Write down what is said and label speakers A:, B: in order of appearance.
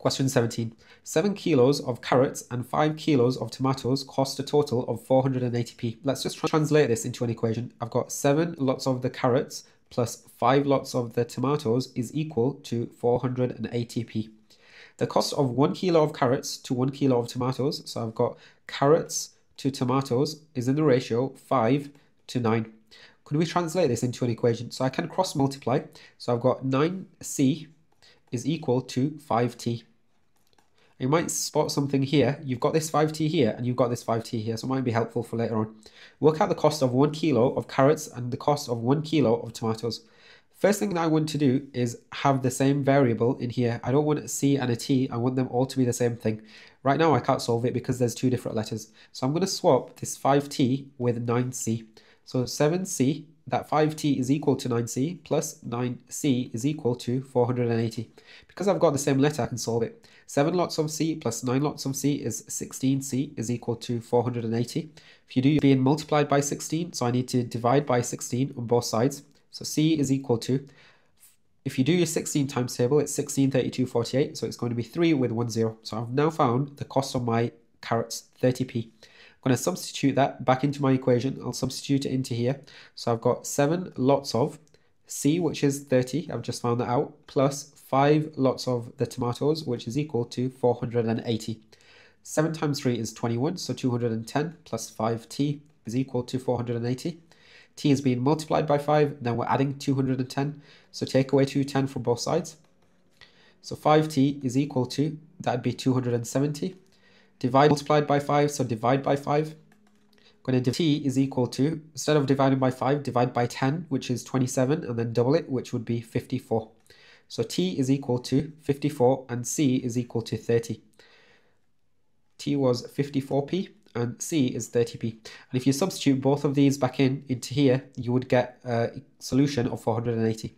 A: Question 17. 7 kilos of carrots and 5 kilos of tomatoes cost a total of 480p. Let's just translate this into an equation. I've got 7 lots of the carrots plus 5 lots of the tomatoes is equal to 480p. The cost of 1 kilo of carrots to 1 kilo of tomatoes, so I've got carrots to tomatoes is in the ratio 5 to 9. Could we translate this into an equation? So I can cross multiply. So I've got 9c is equal to 5t. You might spot something here. You've got this 5t here and you've got this 5t here, so it might be helpful for later on. Work out the cost of 1 kilo of carrots and the cost of 1 kilo of tomatoes. First thing that I want to do is have the same variable in here. I don't want a c and a t, I want them all to be the same thing. Right now I can't solve it because there's two different letters. So I'm going to swap this 5t with 9c. So 7c, that 5t is equal to 9c, plus 9c is equal to 480. Because I've got the same letter, I can solve it. 7 lots of c plus 9 lots of c is 16c is equal to 480. If you do, you're being multiplied by 16, so I need to divide by 16 on both sides. So c is equal to, if you do your 16 times table, it's 16, 32, 48, so it's going to be 3 with 1 0. So I've now found the cost of my carrots, 30p. Going to substitute that back into my equation. I'll substitute it into here. So I've got 7 lots of c, which is 30, I've just found that out, plus 5 lots of the tomatoes, which is equal to 480. 7 times 3 is 21, so 210 plus 5t is equal to 480. t is being multiplied by 5, then we're adding 210, so take away 210 from both sides. So 5t is equal to, that'd be 270. Divide multiplied by 5, so divide by 5. I'm Going to t is equal to, instead of dividing by 5, divide by 10, which is 27, and then double it, which would be 54. So t is equal to 54 and c is equal to 30. t was 54p and c is 30p. And if you substitute both of these back in into here, you would get a solution of 480.